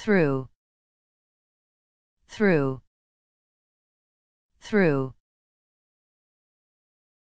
through through through.